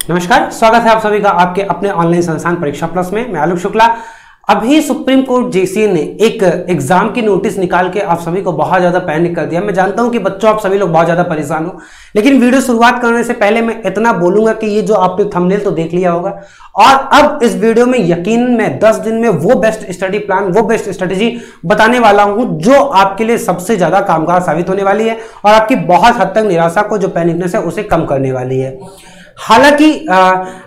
नमस्कार, स्वागत है आप सभी का आपके अपने ऑनलाइन संस्थान परीक्षा प्लस में। मैं आलोक शुक्ला। अभी सुप्रीम कोर्ट जेसीए ने एक एग्ज़ाम की नोटिस निकाल के आप सभी को बहुत ज़्यादा पैनिक कर दिया। मैं जानता हूँ कि बच्चों, आप सभी लोग बहुत ज़्यादा परेशान हो। लेकिन वीडियो शुरुआत करने से पहले मैं इतना बोलूँगा कि ये जो आपने थंबनेल तो देख लिया होगा। और अब इस वीडियो में यकीन में 10 दिन में वो बेस्ट स्टडी प्लान वो बेस्ट स्ट्रेटेजी बताने वाला हूँ, जो आपके लिए सबसे ज़्यादा कामगार साबित होने वाली है और आपकी बहुत हद तक निराशा को जो पैनिकनेस है उसे कम करने वाली है। हालाँकि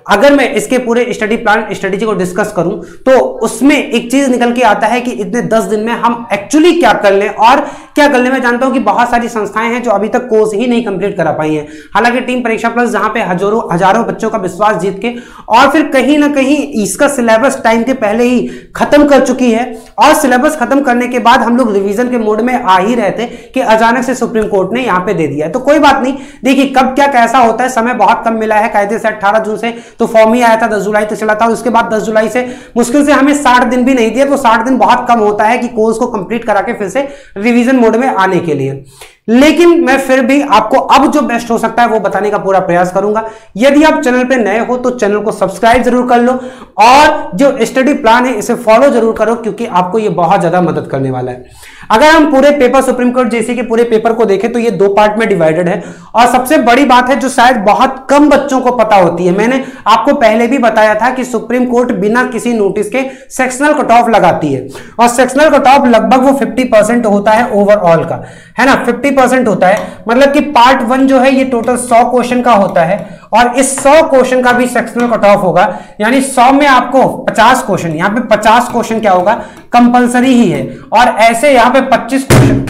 अगर मैं इसके पूरे स्टडी प्लान स्ट्रेटेजी को डिस्कस करूँ तो उसमें एक चीज़ निकल के आता है कि इतने दस दिन में हम एक्चुअली क्या कर लें और क्या लें मैं जानता हूँ कि बहुत सारी संस्थाएँ हैं जो अभी तक कोर्स ही नहीं कंप्लीट करा पाई हैं। हालाँकि टीम परीक्षा प्लस जहाँ पे हज़ारों हज़ारों बच्चों का विश्वास जीत के और फिर कहीं ना कहीं इसका सिलेबस टाइम के पहले ही खत्म कर चुकी है और सिलेबस खत्म करने के बाद हम लोग रिविजन के मोड में आ ही रहे थे कि अचानक से सुप्रीम कोर्ट ने यहाँ पे दे दिया तो कोई बात नहीं, देखिए कब क्या कैसा होता है, समय बहुत कम मिला है, कायदे से अट्ठारह जून से तो फॉर्म ही आया था, दस जुलाई तक चला था, उसके बाद दस जुलाई से मुश्किल से हमें साठ दिन भी नहीं दिया तो साठ दिन बहुत कम होता है कि कोर्स को कंप्लीट करा के फिर से रिवीजन मोड में आने के लिए। लेकिन मैं फिर भी आपको अब जो बेस्ट हो सकता है वो बताने का पूरा प्रयास करूँगा। यदि आप चैनल पे नए हो तो चैनल को सब्सक्राइब ज़रूर कर लो और जो स्टडी प्लान है, इसे फॉलो ज़रूर करो क्योंकि आपको ये बहुत ज़्यादा मदद करने वाला है। अगर हम पूरे पेपर सुप्रीम कोर्ट जैसे कि पूरे पेपर को देखें तो ये दो पार्ट में डिवाइडेड है। और सबसे बड़ी बात है जो शायद बहुत कम बच्चों को पता होती है। मैंने आपको पहले भी बताया था कि सुप्रीम कोर्ट बिना किसी नोटिस के सेक्शनल कट ऑफ़ लगाती है। और सेक्शनल कट ऑफ़ लगभग वो फिफ्टी होता है ओवरऑल का। है ना? फिफ्टी होता है। मतलब कि पार्ट वन जो है, ये टोटल सौ क्वेश्चन का होता है। और इस सौ क्वेश्चन का भी सेक्शनल कट ऑफ़ होगा। यानी सौ में आपको पचास क्वेश्चन, यहाँ पे पचास क्वेश्चन क्या होगा? कंपलसरी ही है। और ऐसे यहाँ पे पच्चीस क्वेश्चन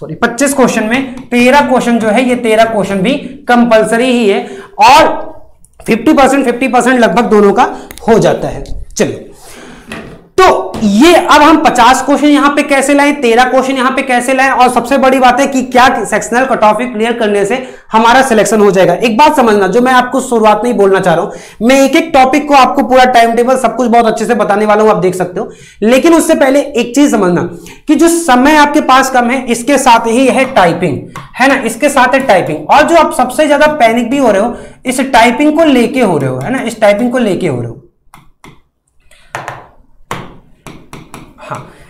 सॉरी पच्चीस क्वेश्चन में तेरह क्वेश्चन जो है, ये तेरह क्वेश्चन भी कंपलसरी ही है और फिफ्टी परसेंट फिफ्टी परसेंट लगभग दोनों का हो जाता है। चलिए। तो ये अब हम 50 क्वेश्चन यहाँ पे कैसे लाएँ 13 क्वेश्चन यहाँ पे कैसे लाएँ, और सबसे बड़ी बात है कि क्या सेक्शनल कट ऑफ़ क्लियर करने से हमारा सिलेक्शन हो जाएगा। एक बात समझना, जो मैं आपको शुरुआत में ही बोलना चाह रहा हूँ, मैं एक एक टॉपिक को आपको पूरा टाइम टेबल सब कुछ बहुत अच्छे से बताने वाला हूँ, आप देख सकते हो। लेकिन उससे पहले एक चीज़ समझना कि जो समय आपके पास कम है, इसके साथ ही है टाइपिंग है ना? इसके साथ है टाइपिंग और जो आप सबसे ज़्यादा पैनिक भी हो रहे हो, इस टाइपिंग को लेके हो रहे हो, है ना? इस टाइपिंग को लेके हो रहे हो।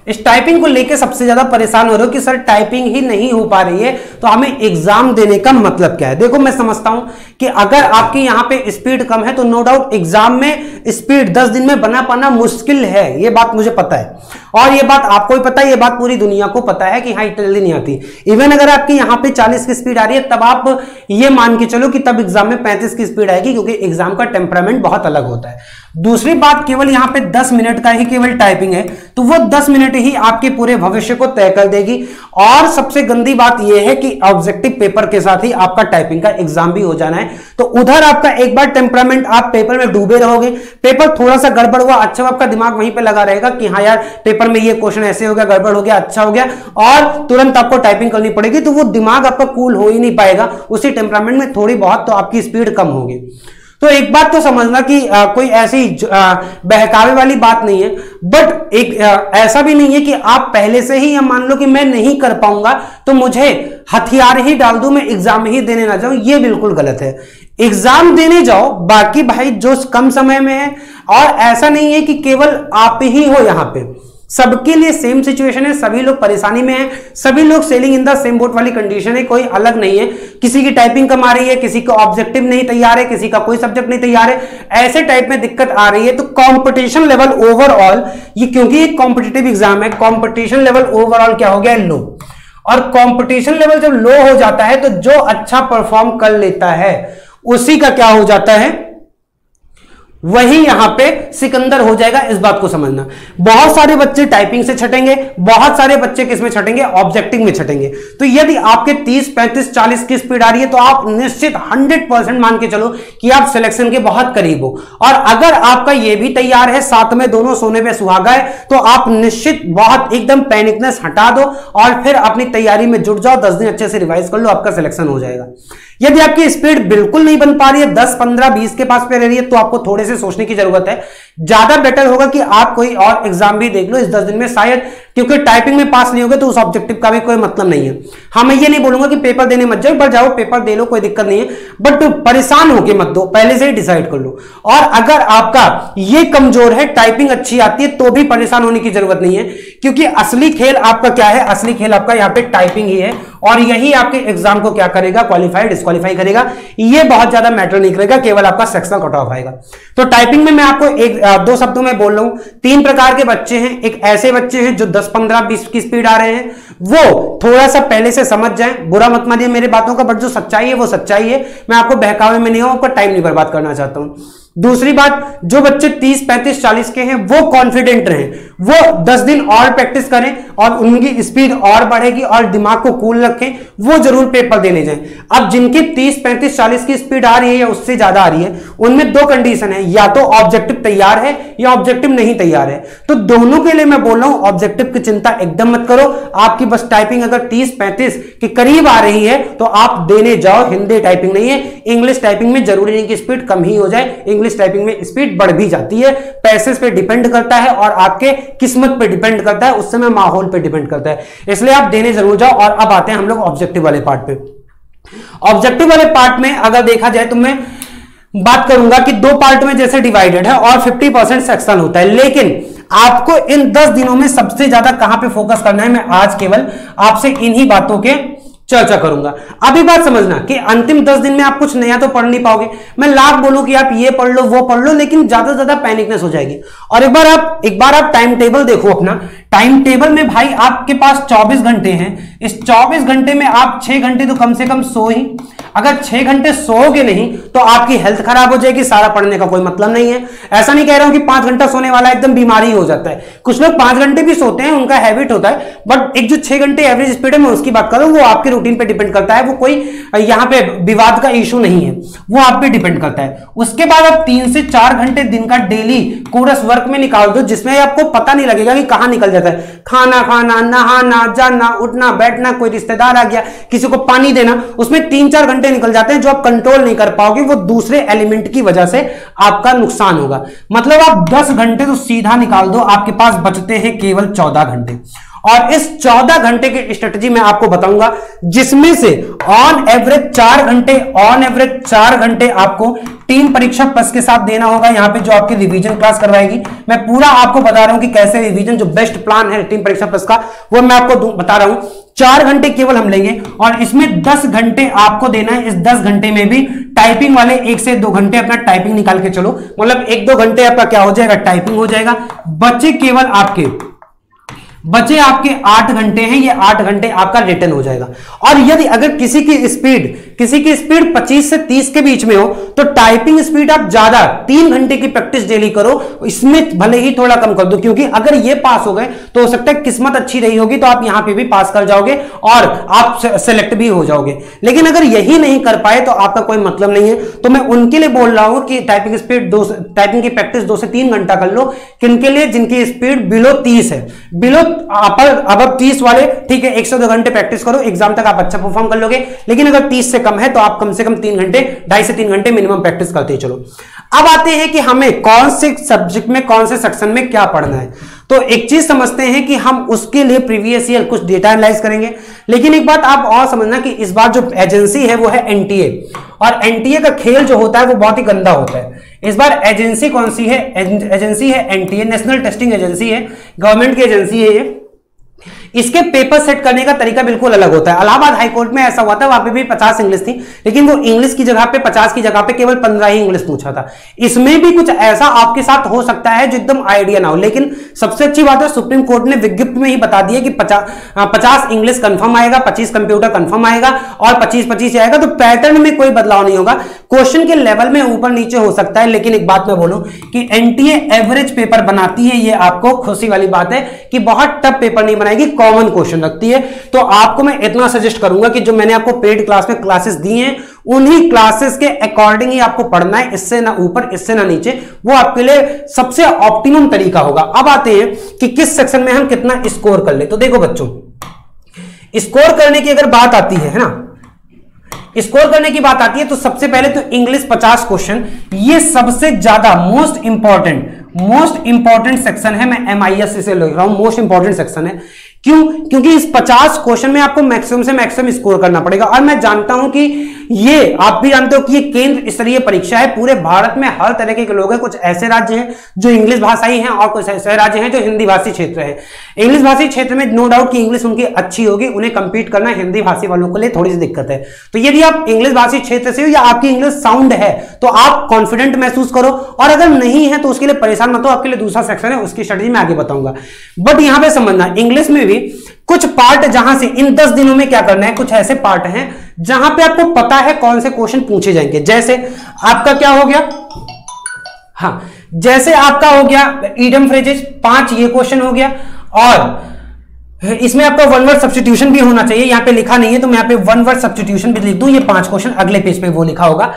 इस टाइपिंग को लेकर सबसे ज़्यादा परेशान हो रहे हो कि, सर टाइपिंग ही नहीं हो पा रही है तो हमें एग्ज़ाम देने का मतलब क्या है? देखो, मैं समझता हूँ कि अगर आपकी यहाँ पे स्पीड कम है तो नो डाउट एग्ज़ाम में स्पीड 10 दिन में बना पाना मुश्किल है, ये बात मुझे पता है। और ये बात आपको भी पता है, ये बात पूरी दुनिया को पता है कि हाँ जल्दी नहीं आती। इवन अगर आपकी यहाँ पे 40 की स्पीड आ रही है, तब आप ये मान के चलो कि तब एग्ज़ाम में 35 की स्पीड आएगी, क्योंकि एग्ज़ाम का टेम्परामेंट बहुत अलग होता है। दूसरी बात, केवल यहाँ पे 10 मिनट का ही केवल टाइपिंग है तो वो 10 मिनट ही आपके पूरे भविष्य को तय कर देगी। और सबसे गंदी बात यह है कि ऑब्जेक्टिव पेपर के साथ ही आपका टाइपिंग का एग्ज़ाम भी हो जाना है। तो उधर आपका एक बार टेम्परामेंट आप पेपर में डूबे रहोगे। पेपर थोड़ा सा गड़बड़ हुआ अच्छा आपका दिमाग वहीं पर लगा रहेगा कि हाँ यार पेपर में ये क्वेश्चन ऐसे हो गया गड़बड़ हो गया अच्छा हो गया और तुरंत आपको टाइपिंग करनी पड़ेगी तो वो दिमाग आपका कूल हो ही नहीं पाएगा। उसी टेम्परामेंट में थोड़ी बहुत तो आपकी स्पीड कम होगी। तो एक बात तो समझना कि आ, कोई ऐसी बहकावे वाली बात नहीं है बट एक आ, ऐसा भी नहीं है कि आप पहले से ही मान लो कि मैं नहीं कर पाऊँगा तो मुझे हथियार ही डाल दू मैं एग्ज़ाम ही देने ना जाऊँ ये बिल्कुल गलत है। एग्ज़ाम देने जाओ बाकी भाई जो कम समय में है और ऐसा नहीं है कि केवल आप ही हो यहाँ पे। सबके लिए सेम सिचुएशन है, सभी लोग परेशानी में हैं, सभी लोग sailing in the same boat वाली कंडीशन है, कोई अलग नहीं है। किसी की टाइपिंग कम आ रही है, किसी का ऑब्जेक्टिव नहीं तैयार है, किसी का कोई सब्जेक्ट नहीं तैयार है, ऐसे टाइप में दिक्कत आ रही है तो कॉम्पिटिशन लेवल ओवरऑल ये क्योंकि एक कॉम्पिटेटिव एग्ज़ाम है कॉम्पिटिशन लेवल ओवरऑल क्या हो गया? लो और कॉम्पिटिशन लेवल जब लो हो जाता है तो जो अच्छा परफॉर्म कर लेता है, उसी का क्या हो जाता है? वही यहाँ पे सिकंदर हो जाएगा इस बात को समझना। बहुत सारे बच्चे टाइपिंग से छटेंगे, बहुत सारे बच्चे किसमें छटेंगे? ऑब्जेक्टिव में छटेंगे। तो यदि आपके 30 35 40 की स्पीड आ रही है तो आप निश्चित 100 परसेंट मान के चलो कि आप सिलेक्शन के बहुत करीब हो। और अगर आपका यह भी तैयार है, साथ में दोनों सोने पे सुहागा है तो आप निश्चित बहुत एकदम पैनिकनेस हटा दो और फिर अपनी तैयारी में जुट जाओ, दस दिन अच्छे से रिवाइज कर लो, आपका सिलेक्शन हो जाएगा। यदि आपकी स्पीड बिल्कुल नहीं बन पा रही है, दस, पंद्रह, बीस के पास पे रह रही है तो आपको थोड़े से सोचने की ज़रूरत है ज़्यादा बेटर होगा कि आप कोई और एग्ज़ाम भी देख लो इस दस दिन में शायद, क्योंकि टाइपिंग में पास नहीं होगा तो उस ऑब्जेक्टिव का भी कोई मतलब नहीं है। हाँ मैं ये नहीं बोलूँगा कि पेपर देने मत जाओ, पर जाओ पेपर दे लो, कोई दिक्कत नहीं है। बट परेशान होके मत दो, पहले से ही डिसाइड कर लो। और अगर आपका ये कमज़ोर है टाइपिंग अच्छी आती है तो भी परेशान होने की ज़रूरत नहीं है, क्योंकि असली खेल आपका क्या है? असली खेल आपका यहाँ पे टाइपिंग ही है, और यही आपके एग्ज़ाम को क्या करेगा? क्वालिफाई डिस्कालीफाई करेगा। ये बहुत ज़्यादा मैटर नहीं करेगा, केवल आपका सेक्शनल कट ऑफ़ आएगा। तो टाइपिंग में मैं आपको एक दो शब्दों में बोल रहा हूँ। तीन प्रकार के बच्चे हैं। एक ऐसे बच्चे हैं जो 10 15 20 की स्पीड आ रहे हैं। वो थोड़ा सा पहले से समझ जाए। बुरा मत मानिए मेरे बातों का, बट जो सच्चाई है, वो सच्चाई है। मैं आपको बहकावे में नहीं हूँ, आपका टाइम नहीं बर्बाद करना चाहता हूँ। दूसरी बात जो बच्चे 30, 35, 40 के हैं वो कॉन्फिडेंट रहे। वो 10 दिन और प्रैक्टिस करें और उनकी स्पीड और बढ़ेगी और दिमाग को कूल रखें वो ज़रूर पेपर देने जाएँ। अब जिनकी 30, 35, 40 की स्पीड आ रही है या उससे ज़्यादा आ रही है उनमें दो कंडीशन है। या तो ऑब्जेक्टिव तैयार है या ऑब्जेक्टिव नहीं तैयार है। तो दोनों के लिए मैं बोल रहा हूँ ऑब्जेक्टिव की चिंता एकदम मत करो। आपकी बस टाइपिंग अगर तीस पैंतीस के करीब आ रही है तो आप देने जाओ। हिंदी टाइपिंग नहीं है। इंग्लिश टाइपिंग में ज़रूरी नहीं कि स्पीड कम ही हो जाए। इंग्लिश इंग्लिश टाइपिंग में स्पीड बढ़ भी जाती है, पैसे पे डिपेंड करता है और आपके किस्मत पे डिपेंड करता है, उस समय माहौल पे डिपेंड करता है। इसलिए आप देने ज़रूर जाओ और अब आते हैं हम लोग ऑब्जेक्टिव वाले पार्ट पे। ऑब्जेक्टिव वाले पार्ट में अगर देखा जाए तो मैं बात करूँगा कि दो पार्ट में जैसे डिवाइडेड है और 50 परसेंट सेक्शन होता है। लेकिन आपको इन 10 दिनों में सबसे ज़्यादा कहाँ पे फोकस करना है? मैं आज केवल आपसे इन्हीं बातों के चर्चा करूँगा। अभी बात समझना कि अंतिम दस दिन में आप कुछ नया तो पढ़ नहीं पाओगे। मैं लाभ बोलूँ कि आप ये पढ़ लो, वो पढ़ लो, लेकिन ज़्यादा से ज़्यादा पैनिकनेस हो जाएगी। और एक बार आप, एक बार आप टाइम टेबल देखो अपना टाइम टेबल में भाई आपके पास 24 घंटे हैं। इस 24 घंटे में आप 6 घंटे तो कम से कम सो ही। अगर 6 घंटे सोओगे नहीं तो आपकी हेल्थ खराब हो जाएगी, सारा पढ़ने का कोई मतलब नहीं है। ऐसा नहीं कह रहा हूँ कि पाँच घंटा सोने वाला एकदम बीमारी हो जाता है। कुछ लोग पाँच घंटे भी सोते हैं, उनका हैबिट होता है बट एक जो छह घंटे एवरेज स्पीड है, मैं उसकी बात करूँ, वो आपके रूटीन पे डिपेंड करता है। वो कोई यहाँ पे विवाद का इशू नहीं है। वो आप पे डिपेंड करता है। उसके बाद आप तीन से चार घंटे दिन का डेली कोरस वर्क में निकाल दो, जिसमें आपको पता नहीं लगेगा कि कहाँ निकल जाता है। खाना खाना, नहाना, जाना, उठना, बैठना, कोई रिश्तेदार आ गया, किसी को पानी देना, उसमें तीन चार घंटे निकल जाते हैं जो आप कंट्रोल नहीं कर पाओगे, वो दूसरे एलिमेंट की वजह से आपका नुकसान होगा। मतलब आप दस घंटे तो सीधा निकाल दो, आपके पास बचते हैं केवल चौदह घंटे। और इस 14 घंटे की स्ट्रेटजी मैं आपको बताऊँगा, जिसमें से ऑन एवरेज चार घंटे ऑन एवरेज चार घंटे आपको टीम परीक्षा प्लस के साथ देना होगा, यहाँ पे जो आपकी रिवीजन क्लास करवाएगी। मैं पूरा आपको बता रहा हूँ कि कैसे रिवीजन जो बेस्ट प्लान है टीम परीक्षा प्लस का, वो मैं आपको बता रहा हूँ। चार घंटे केवल हम लेंगे और इसमें दस घंटे आपको देना है। इस दस घंटे में भी टाइपिंग वाले एक से दो घंटे अपना टाइपिंग निकाल के चलो। मतलब एक दो घंटे आपका क्या हो जाएगा? टाइपिंग हो जाएगा। बच्चे केवल आपके बचे आपके आठ घंटे हैं, ये आठ घंटे आपका रिटर्न हो जाएगा। और यदि अगर किसी की स्पीड किसी की स्पीड 25 से 30 के बीच में हो तो टाइपिंग स्पीड आप ज़्यादा तीन घंटे की प्रैक्टिस डेली करो, इसमें भले ही थोड़ा कम कर दो, क्योंकि अगर ये पास हो गए तो हो सकता है किस्मत अच्छी रही होगी तो आप यहाँ पे भी पास कर जाओगे और आप सेलेक्ट भी हो जाओगे। लेकिन अगर यही नहीं कर पाए तो आपका कोई मतलब नहीं है। तो मैं उनके लिए बोल रहा हूँ कि टाइपिंग स्पीड दो टाइपिंग की प्रैक्टिस दो से तीन घंटा कर लो, किनके लिए? जिनकी स्पीड बिलो तीस है। बिलो अपर अब तीस वाले, ठीक है, एक घंटे प्रैक्टिस करो एग्ज़ाम तक आप अच्छा परफॉर्म कर लोगे। लेकिन अगर तीस से कम है तो आप कम से कम तीन घंटे, ढाई से तीन घंटे मिनिमम प्रैक्टिस करते चलो। अब आते हैं कि हमें कौन से सब्जेक्ट में, कौन से सेक्शन में क्या पढ़ना है। तो एक चीज़ समझते हैं कि हम उसके लिए प्रीवियस ईयर कुछ डेटा एनालाइज करेंगे। लेकिन एक बात आप और समझना कि इस बार जो एजेंसी है वो है एनटीए और एनटीए का खेल जो होता है वो बहुत ही गंदा होता है। इस बार एजेंसी कौन सी है? एजेंसी है एनटीए नेशनल टेस्टिंग एजेंसी है। गवर्नमेंट की एजेंसी है ये। इसके पेपर सेट करने का तरीका बिल्कुल अलग होता है। इलाहाबाद हाईकोर्ट में ऐसा हुआ था, वहाँ पे भी 50 इंग्लिश थी, लेकिन वो इंग्लिश की जगह पे 50 की जगह पे केवल 15 ही इंग्लिश पूछा था। इसमें भी कुछ ऐसा आपके साथ हो सकता है जो एकदम आइडिया ना हो, लेकिन सबसे अच्छी बात है सुप्रीम कोर्ट ने विज्ञप्त में ही बता दिया कि पचास इंग्लिश कंफर्म आएगा, पच्चीस कंप्यूटर कंफर्म आएगा और पच्चीस पच्चीस आएगा तो पैटर्न में कोई बदलाव नहीं होगा। क्वेश्चन के लेवल में ऊपर नीचे हो सकता है, लेकिन एक बात मैं बोलूँ कि एनटीए एवरेज पेपर बनाती है, ये आपको खुशी वाली बात है कि बहुत टफ पेपर नहीं बनाएगी। कॉमन क्वेश्चन रखती है। तो आपको मैं इतना सजेस्ट करूँगा कि जो मैंने आपको पेड क्लास में क्लासेस दी हैं, उन्हीं क्लासेस के अकॉर्डिंग ही आपको पढ़ना है, इससे ना ऊपर, इससे ना नीचे। वो आपके लिए सबसे ऑप्टिमम तरीका होगा। अब आते हैं कि किस सेक्शन में हम कितना स्कोर कर ले। तो देखो बच्चों स्कोर करने की अगर बात आती है ना? स्कोर करने की बात आती है तो सबसे पहले तो इंग्लिश 50 क्वेश्चन ये सबसे ज़्यादा most important most important section है। मैं एम आई एस से लिख रहा हूँ मोस्ट इंपॉर्टेंट सेक्शन है। क्यों? क्योंकि इस 50 क्वेश्चन में आपको मैक्सिमम से मैक्सिमम स्कोर करना पड़ेगा। और मैं जानता हूँ कि ये, आप भी जानते हो कि ये केंद्र स्तरीय परीक्षा है। पूरे भारत में हर तरह के लोग हैं। कुछ ऐसे राज्य हैं जो इंग्लिश भाषाई हैं और कुछ ऐसे राज्य हैं जो हिंदी भाषी क्षेत्र है। इंग्लिश भाषी क्षेत्र में नो डाउट की इंग्लिश उनकी अच्छी होगी। उन्हें कंपीट करना हिंदी भाषी वालों के लिए थोड़ी सी दिक्कत है। तो यदि आप इंग्लिश भाषी क्षेत्र से हो या आपकी इंग्लिश साउंड है तो आप कॉन्फिडेंट महसूस करो। और अगर नहीं है तो उसके लिए परेशान मत हो। आपके लिए दूसरा सेक्शन है, उसकी स्ट्रेटेजी मैं आगे बताऊँगा। बट यहाँ पर समझना इंग्लिश में भी कुछ पार्ट जहाँ से इन दस दिनों में क्या करना है, कुछ ऐसे पार्ट हैं जहाँ पे आपको पता है कौन से क्वेश्चन पूछे जाएँगे। जैसे आपका क्या हो गया? हाँ जैसे आपका हो गया ईडम फ्रेजेस पाँच ये क्वेश्चन हो गया और इसमें आपका वन वर्ड सब्सटीट्यूशन भी होना चाहिए। यहाँ पे लिखा नहीं है तो मैं यहाँ पे वन वर्ड सब्सटीट्यूशन भी लिख दूँ। ये पाँच क्वेश्चन अगले पेज पे वो लिखा होगा।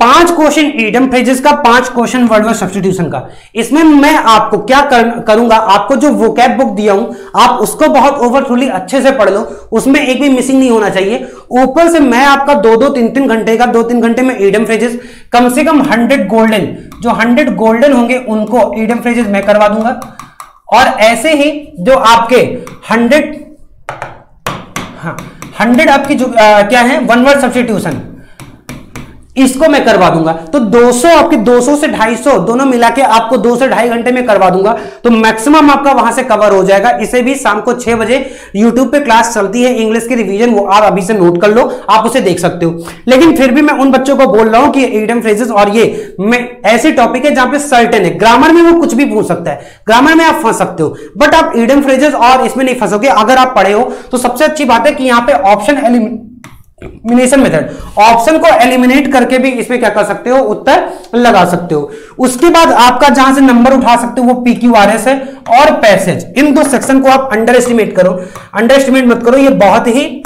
पाँच क्वेश्चन ईडम फ्रेजेस का पाँच क्वेश्चन वर्ड वर्ड सब्सटीट्यूशन का। इसमें मैं आपको क्या कर, करूँगा आपको जो वो कैब बुक दिया हूँ आप उसको बहुत ओवरथ्रोली अच्छे से पढ़ लो उसमें एक भी मिसिंग नहीं होना चाहिए। ऊपर से मैं आपका दो दो तीन तीन घंटे का दो तीन घंटे में ईडम फ्रेजेस कम से कम हंड्रेड गोल्डन जो हंड्रेड गोल्डन होंगे उनको ईडम फ्रेजेस मैं करवा दूँगा। और ऐसे ही जो आपके हंड्रेड हाँ हंड्रेड आपकी जो आ, क्या है वन वर्ड सब्सटीट्यूशन इसको मैं करवा दूँगा। तो 200 आपके 200 से 250 दोनों मिला के आपको दो से ढाई घंटे में करवा दूँगा। तो मैक्सिमम आपका वहाँ से कवर हो जाएगा। इसे भी शाम को छह बजे यूट्यूब पे क्लास चलती है इंग्लिश की रिवीजन वो आप अभी से नोट कर लो, आप उसे देख सकते हो। लेकिन फिर भी मैं उन बच्चों को बोल रहा हूँ कि ईडम फ्रेजेस और ये, मैं, ऐसे टॉपिक है जहाँ पे सर्टेन है। ग्रामर में वो कुछ भी पूछ सकता है। ग्रामर में आप फंस सकते हो। बट आप ईडम फ्रेजेस और इसमें नहीं फंसोगे। अगर आप पढ़े हो तो सबसे अच्छी बात है कि यहाँ पे option eliminate elimination method option को एलिमिनेट करके भी इसमें क्या कर सकते हो? उत्तर लगा सकते हो। उसके बाद आपका जहाँ से नंबर उठा सकते हो, वो पी क्यू आर एस है और पैसेज इन दो सेक्शन को आप अंडर एस्टिमेट करो। अंडर एस्टिमेट मत करो, ये बहुत ही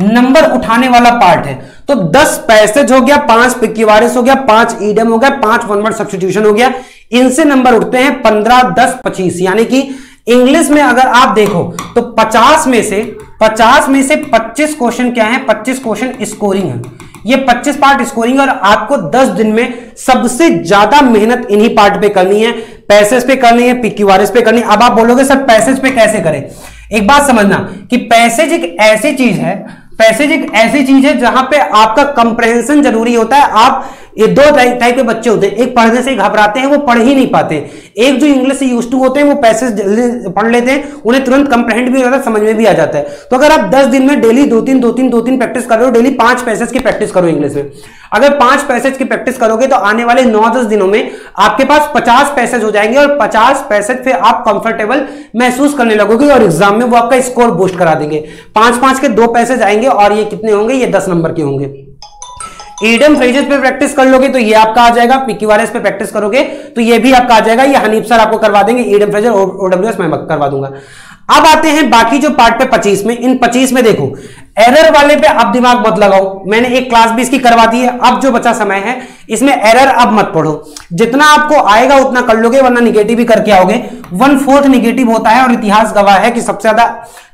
नंबर उठाने वाला पार्ट है। तो 10 पैसेज हो गया, पाँच पिक्यूआरएस हो गया, पाँच ईडम हो गया, पाँच वन वर्ड सब्सटीट्यूशन हो गया। इनसे नंबर उठते हैं 15 10 25 यानी कि इंग्लिश में अगर आप देखो तो 50 में से 50 में से 25 क्वेश्चन क्या है? 25 क्वेश्चन स्कोरिंग है। ये 25 पार्ट स्कोरिंग और आपको 10 दिन में सबसे ज़्यादा मेहनत इन्हीं पार्ट पे करनी है। पैसेज पे करनी है पीक्यूआरएस पे करनी है। अब आप बोलोगे, सर, पैसेज पे कैसे करें? एक बात समझना कि पैसेज एक ऐसी चीज़ है, पैसेज एक ऐसी चीज़ है जहाँ पे आपका कंप्रहेंशन ज़रूरी होता है। आप ये दो टाइप के बच्चे होते हैं। एक पढ़ने से घबराते हैं, वो पढ़ ही नहीं पाते। एक जो इंग्लिश से यूज़ टू होते हैं, वो पैसेज जल्दी पढ़ लेते हैं, उन्हें तुरंत कंप्रहेंड भी हो जाता है, समझ में भी आ जाता है। तो अगर आप दस दिन में डेली दो तीन दो तीन दो तीन प्रैक्टिस कर रहे हो, डेली पाँच पैसेज की प्रैक्टिस करो इंग्लिश में। अगर पाँच पैसेज की प्रैक्टिस करोगे तो आने वाले नौ, दस दिनों में आपके पास पचास पैसेज हो जाएँगे और पचास पैसेज फिर आप कंफर्टेबल महसूस करने लगोगे और एग्ज़ाम में वो आपका स्कोर बूस्ट करा देंगे। पाँच पाँच के दो पैसेज आएँगे और ये कितने होंगे? ये दस नंबर के होंगे। ईडम फ्रेजेस पे प्रैक्टिस कर लोगे तो ये आपका आ जाएगा पीक्यूआरएस पे प्रैक्टिस करोगे तो ये भी आपका आ जाएगा। ये हनीफ सर आपको करवा देंगे ईडम फ्रेजर ओडब्ल्यूएस मैं करवा दूँगा। अब आते हैं बाकी जो पार्ट पे 25 में। इन 25 में देखो एरर वाले पे अब दिमाग मत लगाओ। मैंने एक क्लास भी इसकी करवा दी है, अब जो बचा समय है, इसमें एरर अब मत पढ़ो। जितना आपको आएगा उतना कर लोगे, वरना निगेटिव ही करके आओगे। वन फोर्थ निगेटिव होता है और इतिहास गवाह है कि सबसे ज़्यादा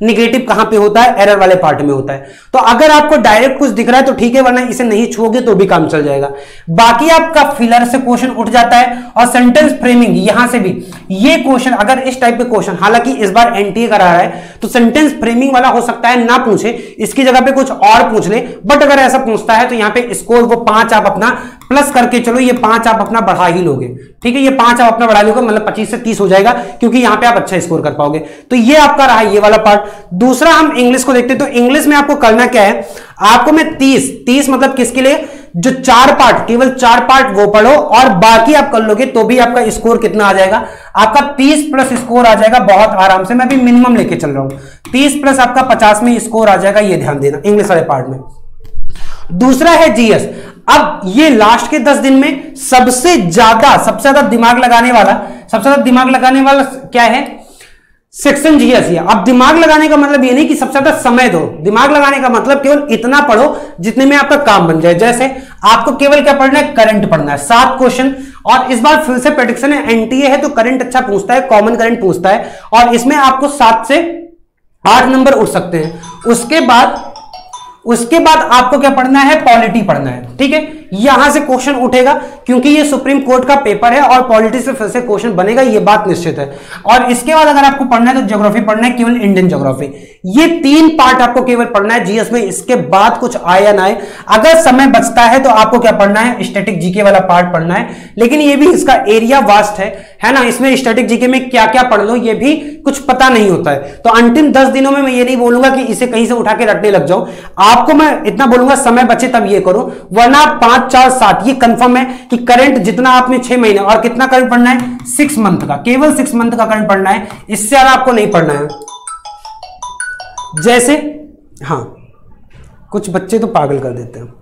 निगेटिव कहाँ पे होता है? एरर वाले पार्ट में होता है। तो अगर आपको डायरेक्ट कुछ दिख रहा है तो ठीक है, वरना इसे नहीं छुओगे तो भी काम चल जाएगा। बाकी आपका फिलर से क्वेश्चन उठ जाता है और सेंटेंस फ्रेमिंग यहाँ से भी। ये क्वेश्चन अगर इस टाइप के क्वेश्चन हालाँकि इस बार एनटीए करा रहा है तो सेंटेंस फ्रेमिंग वाला हो सकता है, ना पूछे। इसकी जगह पे कुछ और पूछ ले। बट अगर ऐसा पूछता है तो यहाँ पे स्कोर वो पाँच आप अपना प्लस करके चलो, ये पाँच आप अपना बढ़ा ही लोगे। ठीक है, ये पाँच आप अपना बढ़ा लोगे मतलब पच्चीस से तीस हो जाएगा। क्योंकि यहाँ पे आप अच्छा स्कोर कर पाओगे। तो ये आपका रहा ये वाला पार्ट दूसरा हम इंग्लिश को देखते हैं। तो इंग्लिश में आपको करना क्या है? आपको मैं तीस तीस मतलब किसके लिए? जो चार पार्ट केवल चार पार्ट वो पढ़ो और बाकी आप कर लोगे तो भी आपका स्कोर कितना आ जाएगा? आपका 30 प्लस स्कोर आ जाएगा बहुत आराम से। मैं भी मिनिमम लेके चल रहा हूँ। 30 प्लस आपका 50 में स्कोर आ जाएगा, ये ध्यान देना इंग्लिश वाले पार्ट में। दूसरा है जीएस अब ये लास्ट के दस दिन में सबसे ज़्यादा सबसे ज़्यादा दिमाग लगाने वाला, सबसे ज़्यादा दिमाग लगाने वाला क्या है? सेक्शन जीएस ये अब दिमाग लगाने का मतलब ये नहीं कि सबसे ज़्यादा समय दो। दिमाग लगाने का मतलब केवल इतना पढ़ो जितने में आपका काम बन जाए। जैसे आपको केवल क्या पढ़ना है? करंट पढ़ना है। सात क्वेश्चन और इस बार फिर से प्रोडिक्शन है। एनटीए है तो करंट अच्छा पूछता है कॉमन करंट पूछता है। और इसमें आपको सात से आठ नंबर उठ सकते हैं। उसके बाद उसके बाद आपको क्या पढ़ना है? पॉलिटी पढ़ना है। ठीक है? यहाँ से क्वेश्चन उठेगा, क्योंकि ये सुप्रीम कोर्ट का पेपर है और पॉलिटिक्स से फिर से क्वेश्चन बनेगा, ये बात निश्चित है। और इसके बाद अगर आपको पढ़ना है तो ज्योग्राफी पढ़ना है, केवल इंडियन ज्योग्राफी ये तीन पार्ट आपको केवल पढ़ना है जीएस में इसके बाद कुछ आए या ना आए। अगर समय बचता है तो आपको क्या पढ़ना है? स्टैटिक जीके वाला पार्ट पढ़ना है। लेकिन ये भी इसका एरिया वास्ट है। है ना? इसमें स्टेटिक जीके में क्या क्या पढ़ लो, ये भी कुछ पता नहीं होता है। तो अंतिम दस दिनों में मैं ये नहीं बोलूँगा कि इसे कहीं से उठा के रटने लग जाओ आपको मैं इतना बोलूँगा, समय बचे तब ये करो। वरना पाँच चार, सात, ये कंफर्म है कि करंट जितना आपने छह महीने, और कितना करंट पढ़ना है? सिक्स मंथ का, केवल सिक्स मंथ का करंट पढ़ना है। इससे ज़्यादा आपको नहीं पढ़ना है। जैसे हाँ कुछ बच्चे तो पागल कर देते हैं।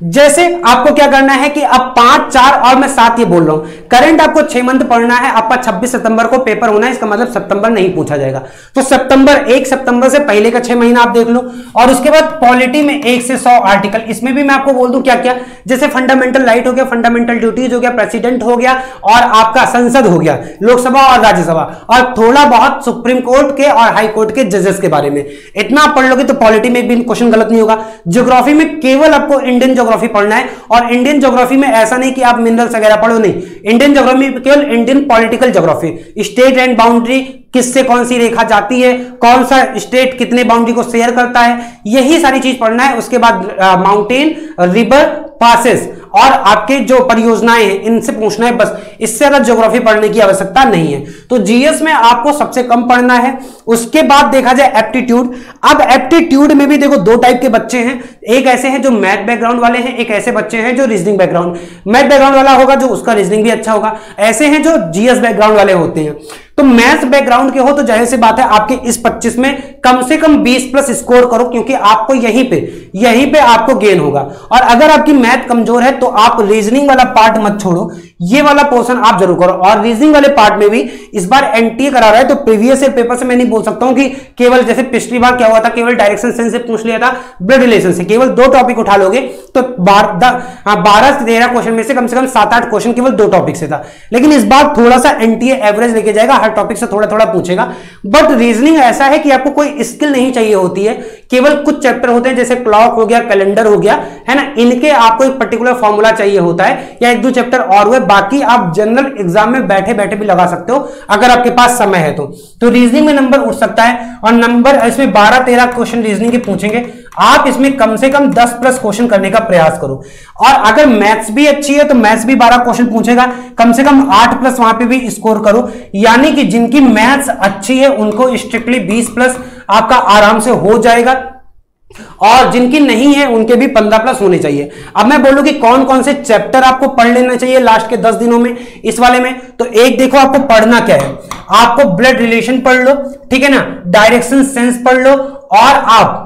जैसे आपको क्या करना है कि अब पाँच, चार और मैं सात ये बोल रहा हूँ। करंट आपको छह मंथ पढ़ना है, आपका 26 सितंबर को पेपर होना है, इसका मतलब सितंबर नहीं पूछा जाएगा। तो सितंबर, एक सितंबर से पहले का छह महीना आप देख लो। और उसके बाद पॉलिटी में एक से सौ आर्टिकल इसमें भी मैं आपको बोल दूँ क्या क्या जैसे फंडामेंटल राइट हो गया फंडामेंटल ड्यूटीज़ हो गया प्रेसिडेंट हो गया, और आपका संसद हो गया, लोकसभा और राज्यसभा। और थोड़ा बहुत सुप्रीम कोर्ट के और हाई कोर्ट के जजेस के बारे में। इतना पढ़ लोगे तो पॉलिटी में भी क्वेश्चन गलत नहीं होगा। ज्योग्राफी में केवल आपको इंडियन ज्योग्राफी पढ़ना है और इंडियन ज्योग्राफी में ऐसा नहीं कि आप मिनरल्स वगैरह पढ़ो नहीं। इंडियन ज्योग्राफी केवल Indian political geography state and boundary किससे कौन सी रेखा जाती है, कौन सा स्टेट कितने बाउंड्री को शेयर करता है, यही सारी चीज़ पढ़ना है। उसके बाद माउंटेन रिवर पासेस और आपके जो परियोजनाएँ हैं, इनसे पूछना है, बस इससे ज्योग्राफी पढ़ने की आवश्यकता नहीं है। तो जीएस में आपको सबसे कम पढ़ना है। उसके बाद देखा जाए एप्टीट्यूड अब एप्टीट्यूड में भी देखो दो टाइप के बच्चे हैं। एक ऐसे हैं जो मैथ बैकग्राउंड वाले हैं, एक ऐसे बच्चे हैं जो रीजनिंग बैकग्राउंड मैथ बैकग्राउंड वाला होगा जो उसका रीजनिंग भी अच्छा होगा। ऐसे हैं जो जीएस बैकग्राउंड वाले होते हैं। तो मैथ्स बैकग्राउंड के हो तो ज़ाहिर सी बात है आपके इस 25 में कम से कम 20 प्लस स्कोर करो, क्योंकि आपको यहीं पे यहीं पे आपको गेन होगा। और अगर आपकी मैथ कमज़ोर है तो आप रीजनिंग वाला पार्ट मत छोड़ो। ये वाला पोर्शन आप ज़रूर करो। और रीजनिंग वाले पार्ट में भी इस बार एनटीए करा रहा है तो प्रीवियस ईयर पेपर से मैं नहीं बोल सकता हूँ कि केवल जैसे पिछली बार क्या हुआ था केवल डायरेक्शन सेंस से पूछ लिया था ब्लड रिलेशन से। केवल दो टॉपिक उठा लोगे तो हाँ, बारह तेरह क्वेश्चन में से कम से कम सात आठ क्वेश्चन केवल दो टॉपिक से था। लेकिन इस बार थोड़ा सा एनटीए एवरेज लेके जाएगा हर टॉपिक से थोड़ा थोड़ा पूछेगा। बट रीजनिंग ऐसा है कि आपको कोई स्किल नहीं चाहिए होती है केवल कुछ चैप्टर होते हैं जैसे क्लॉक हो गया कैलेंडर हो गया है ना? इनके आपको एक पर्टिकुलर फॉर्मूला चाहिए होता है या एक दो चैप्टर और हुए बाकी आप जनरल एग्ज़ाम में बैठे बैठे भी लगा सकते हो, अगर आपके पास समय है तो। तो रीजनिंग में नंबर उठ सकता है और नंबर इसमें बारह तेरह क्वेश्चन रीजनिंग के पूछेंगे। आप इसमें कम से कम 10 प्लस क्वेश्चन करने का प्रयास करो। और अगर मैथ्स भी अच्छी है तो मैथ्स भी 12 क्वेश्चन पूछेगा। कम से कम आठ प्लस वहाँ पे भी स्कोर करो। यानी कि जिनकी मैथ्स अच्छी है, उनको स्ट्रिक्टली 20 प्लस आपका आराम से हो जाएगा। और जिनकी नहीं है, उनके भी पंद्रह प्लस होने चाहिए। अब मैं बोलूँ कि कौन कौन से चैप्टर आपको पढ़ लेना चाहिए लास्ट के दस दिनों में, इस वाले में? तो एक देखो आपको पढ़ना क्या है। आपको ब्लड रिलेशन पढ़ लो, ठीक है ना? डायरेक्शन सेंस पढ़ लो, और आप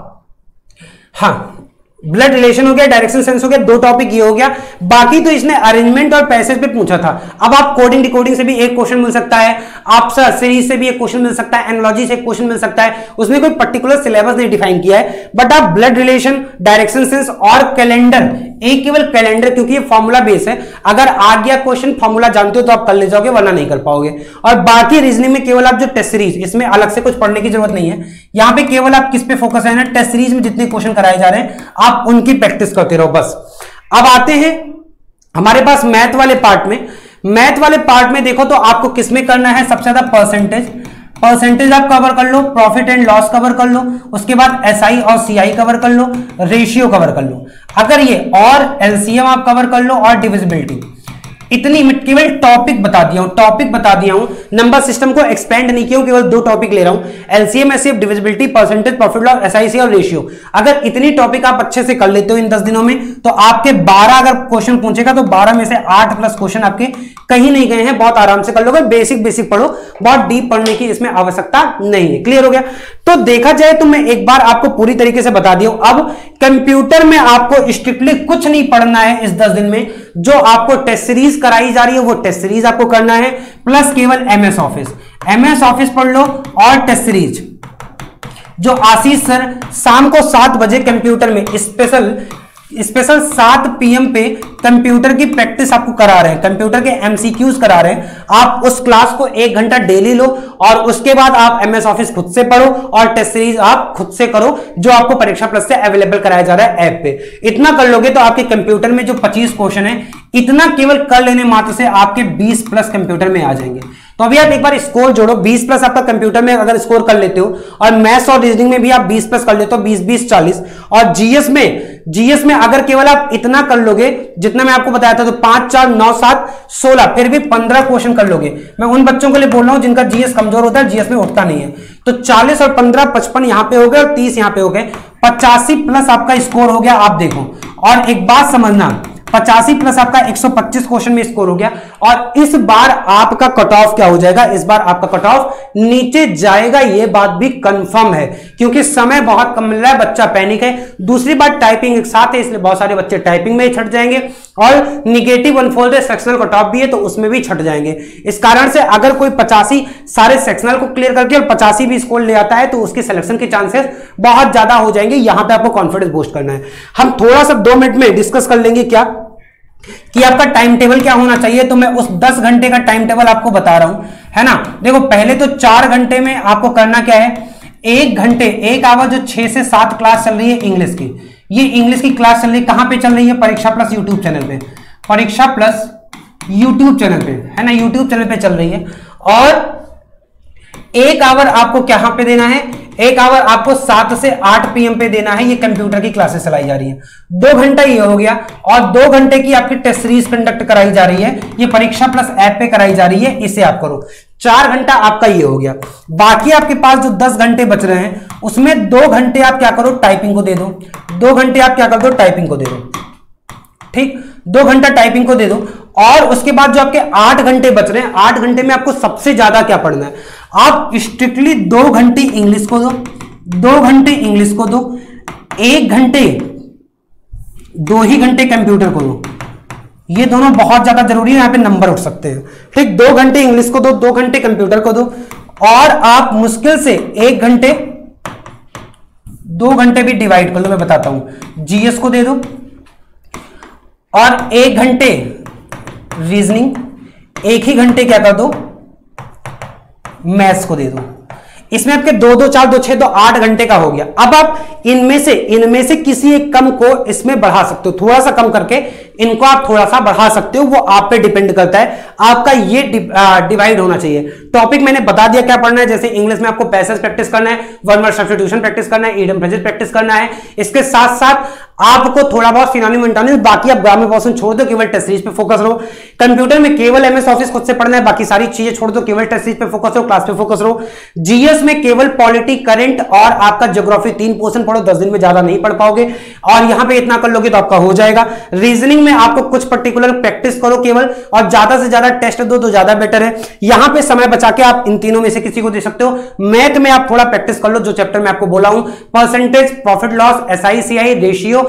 हाँ ब्लड रिलेशन हो गया, डायरेक्शन सेंस हो गया, दो टॉपिक ये हो गया। बाकी तो इसने अरेंजमेंट और पैसेज पे पूछा था। अब आप कोडिंग डिकोडिंग से भी एक क्वेश्चन मिल सकता है, आप सीरीज़ से भी एक क्वेश्चन मिल सकता है एनोलॉजी से एक क्वेश्चन मिल सकता है उसने कोई पर्टिकुलर सिलेबस नहीं डिफाइन किया है। बट आप ब्लड रिलेशन डायरेक्शन सेंस और कैलेंडर एक केवल कैलेंडर क्योंकि ये फॉर्मूला बेस है। अगर आ गया क्वेश्चन फॉर्मूला जानते हो तो आप कर ले जाओगे, वरना नहीं कर पाओगे। और बाकी रीजनिंग में केवल आप जो टेस्ट सीरीज़ इसमें अलग से कुछ पढ़ने की ज़रूरत नहीं है। यहाँ पे केवल आप किस पे फोकस है ना टेस्ट सीरीज़ में जितने क्वेश्चन कराए जा रहे हैं, आप उनकी प्रैक्टिस करते रहो, बस। अब आते हैं हमारे पास मैथ वाले पार्ट में। मैथ वाले पार्ट में देखो तो आपको किसमें करना है, सबसे ज़्यादा परसेंटेज परसेंटेज आप कवर कर लो प्रॉफिट एंड लॉस कवर कर लो, उसके बाद एस आई और सीआई कवर कर लो रेशियो कवर कर लो। अगर ये और एलसीएम आप कवर कर लो और डिविजिबिलिटी इतनी केवल टॉपिक बता दिया हूँ टॉपिक बता दिया हूँ। नंबर सिस्टम को एक्सपेंड नहीं किया केवल दो टॉपिक ले रहा हूँ। LCM S divisibility percentage profit loss SIC और रेशियो अगर इतनी टॉपिक आप अच्छे से कर लेते हो इन दस दिनों में तो आपके बारह अगर क्वेश्चन पूछेगा तो बारह में से आठ प्लस क्वेश्चन आपके कहीं नहीं गए हैं, बहुत आराम से कर लोगे बेसिक बेसिक पढ़ो, बहुत डीप पढ़ने की इसमें आवश्यकता नहीं है। क्लियर हो गया? तो देखा जाए तो मैं एक बार आपको पूरी तरीके से बता दिया अब कंप्यूटर में आपको स्ट्रिक्टली कुछ नहीं पढ़ना है इस दस दिन में। जो आपको टेस्ट सीरीज़ कराई जा रही है, वो टेस्ट सीरीज़ आपको करना है प्लस केवल एमएस ऑफ़िस एमएस ऑफ़िस पढ़ लो और टेस्ट सीरीज़ जो आशीष सर शाम को सात बजे कंप्यूटर में स्पेशल स्पेशल सात पीएम पे कंप्यूटर की प्रैक्टिस आपको करा रहे हैं, कंप्यूटर के एमसीक्यूज करा रहे हैं। आप उस क्लास को एक घंटा डेली लो और उसके बाद आप एमएस ऑफ़िस खुद से पढ़ो और टेस्ट सीरीज़ आप खुद से करो, जो आपको परीक्षा प्लस से अवेलेबल कराया जा रहा है ऐप पे। इतना कर लोगे तो आपके कंप्यूटर में जो 25 क्वेश्चन है, इतना केवल कर लेने मात्र से आपके 20 प्लस कंप्यूटर में आ जाएँगे। तो अभी आप एक बार स्कोर जोड़ो 20 प्लस आपका कंप्यूटर में अगर स्कोर कर लेते हो, और मैथ्स और रीजनिंग में भी आप 20 प्लस कर लेते हो 20 20 40 और जीएस में जीएस में अगर केवल आप इतना कर लोगे, जितना मैं आपको बताया था तो पाँच, चार, नौ, सात, सोलह, फिर भी पंद्रह क्वेश्चन कर लोगे। मैं उन बच्चों के लिए बोल रहा हूँ जिनका जीएस कमज़ोर होता है जीएस में उठता नहीं है। तो चालीस और पंद्रह, पचपन यहाँ पे हो गए, और तीस यहाँ पे हो गए। पचासी प्लस आपका स्कोर हो गया, आप देखो। और एक बात समझना पचासी प्लस आपका 125 क्वेश्चन में स्कोर हो गया। और इस बार आपका कट ऑफ़ क्या हो जाएगा? इस बार आपका कट ऑफ़ नीचे जाएगा, ये बात भी कंफर्म है। क्योंकि समय बहुत कम मिल रहा है, बच्चा पैनिक है। दूसरी बात टाइपिंग एक साथ है, इसलिए बहुत सारे बच्चे टाइपिंग में ही छट जाएँगे। और negative unfold sectional cut off भी है तो उसमें भी छट जाएँगे। इस कारण से अगर कोई पचासी सारे सेक्शनल को क्लियर करके और पचासी भी स्कोर ले आता है तो उसके सिलेक्शन के चांसेस बहुत ज़्यादा हो जाएँगे। यहाँ पे आपको कॉन्फिडेंस बूस्ट करना है। हम थोड़ा सा दो मिनट में डिस्कस कर लेंगे क्या? कि आपका टाइम टेबल क्या होना चाहिए? तो मैं उस 10 घंटे का टाइम टेबल आपको बता रहा हूँ। है ना? देखो, पहले तो चार घंटे में आपको करना क्या है? एक घंटे, एक आवर जो छह से सात क्लास चल रही है इंग्लिश की। ये इंग्लिश की क्लास चल रही है। कहाँ पे चल रही है? परीक्षा प्लस यूट्यूब चैनल पे। परीक्षा प्लस यूट्यूब चैनल पे। है ना? यूट्यूब चैनल पे चल रही है। और एक आवर आपको कहाँ पे देना है? एक आवर आपको सात से आठ पीएम पे देना है, ये कंप्यूटर की क्लासेस चलाई जा रही है। दो घंटा ये हो गया और दो घंटे की आपकी टेस्ट सीरीज़ कंडक्ट कराई जा रही है, ये परीक्षा प्लस ऐप पे कराई जा रही है, इसे आप करो। चार घंटा आपका ये हो गया। बाकी आपके पास जो दस घंटे बच रहे हैं, उसमें दो घंटे आप क्या करो टाइपिंग को दे दो। दो घंटे आप क्या कर दो टाइपिंग को दे दो। ठीक? दो घंटा टाइपिंग को दे दो। और उसके बाद जो आपके आठ घंटे बच रहे हैं, आठ घंटे में आपको सबसे ज़्यादा क्या पढ़ना है? आप स्ट्रिक्टली दो घंटे इंग्लिश को दो दो घंटे इंग्लिश को दो, एक घंटे, दो ही घंटे कंप्यूटर को दो। ये दोनों बहुत ज़्यादा ज़रूरी है, यहाँ पे नंबर उठ सकते हैं। ठीक, दो घंटे इंग्लिश को दो दो घंटे कंप्यूटर को दो, और आप मुश्किल से एक घंटे, दो घंटे भी डिवाइड कर लो, मैं बताता हूँ। जीएस को दे दो, और एक घंटे रीजनिंग एक ही घंटे क्या कर दो मैथ्स को दे दो। इसमें आपके दो दो, चार, दो, छह, दो, आठ घंटे का हो गया। अब आप इनमें से इनमें से किसी एक कम को इसमें बढ़ा सकते हो। थोड़ा सा कम करके इनको आप थोड़ा सा बढ़ा सकते हो, वो आप पे डिपेंड करता है। आपका ये डिवाइड होना चाहिए। टॉपिक मैंने बता दिया क्या पढ़ना है, जैसे इंग्लिश में आपको पैसेज प्रैक्टिस करना है, वन वर्ड सब्सटीट्यूशन प्रैक्टिस करना है ईडम फ्रेजेस प्रैक्टिस करना है। इसके साथ साथ आपको थोड़ा बहुत सिनोनिम इंटोनिम बाकी आप ग्रामर पोर्शन छोड़ दो, केवल टेस्ट सीरीज़ पे फोकस रहो। कंप्यूटर में केवल एमएस ऑफ़िस खुद से पढ़ना है, बाकी सारी चीज़ें छोड़ दो, केवल टेस्ट सीरीज़ पे फोकस रहो क्लास पे फोकस रहो। जीएस में केवल पॉलिटी करंट और आपका ज्योग्राफी तीन पोर्सन पढ़ो, दस दिन में ज़्यादा नहीं पढ़ पाओगे। और यहाँ पर इतना कर लोगे तो आपका हो जाएगा। रीजनिंग में आपको कुछ पर्टिकुलर प्रैक्टिस करो केवल, और ज़्यादा से ज़्यादा टेस्ट दो तो ज़्यादा बेटर है। यहाँ पे समय बचा के आप इन तीनों में से किसी को दे सकते हो। मैथ में आप थोड़ा प्रैक्टिस कर लो, जो चैप्टर में आपको बोला हूँ। Percentage profit loss as ratio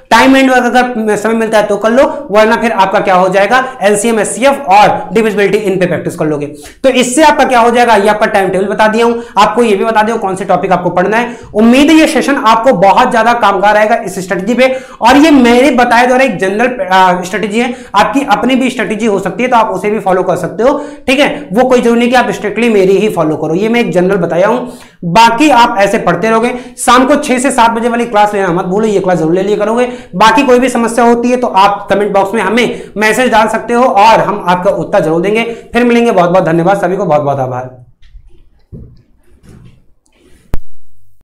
time and work अगर समय मिलता है तो कर लो, वरना फिर आपका क्या हो जाएगा? एलसीएम एससीएफ और डिविजिबिलिटी इन पे प्रैक्टिस कर लोगे। तो इससे आपका क्या हो जाएगा? ये आपका टाइम टेबल बता दिया हूँ। आपको ये भी बता दिया कौन से टॉपिक आपको पढ़ना है। उम्मीद है ये सेशन आपको बहुत ज़्यादा कामगार आएगा इस स्ट्रेटेजी पे। और ये मेरे बताए द्वारा एक जनरल स्ट्रेटेजी है। आपकी अपनी भी स्ट्रेटेजी हो सकती है तो आप उसे भी फॉलो कर सकते हो। ठीक है? वो कोई ज़रूरी नहीं कि आप स्ट्रिक्टली मेरी ही फॉलो करो। ये मैं एक जनरल बताया हूँ। बाकी आप ऐसे पढ़ते रहोगे। शाम को छह से सात बजे वाली क्लास लेना मत भूलो, ये क्लास ज़रूर ले लिया करोगे। बाकी कोई भी समस्या होती है तो आप कमेंट बॉक्स में हमें मैसेज डाल सकते हो और हम आपका उत्तर ज़रूर देंगे। फिर मिलेंगे। बहुत बहुत धन्यवाद। सभी को बहुत बहुत आभार।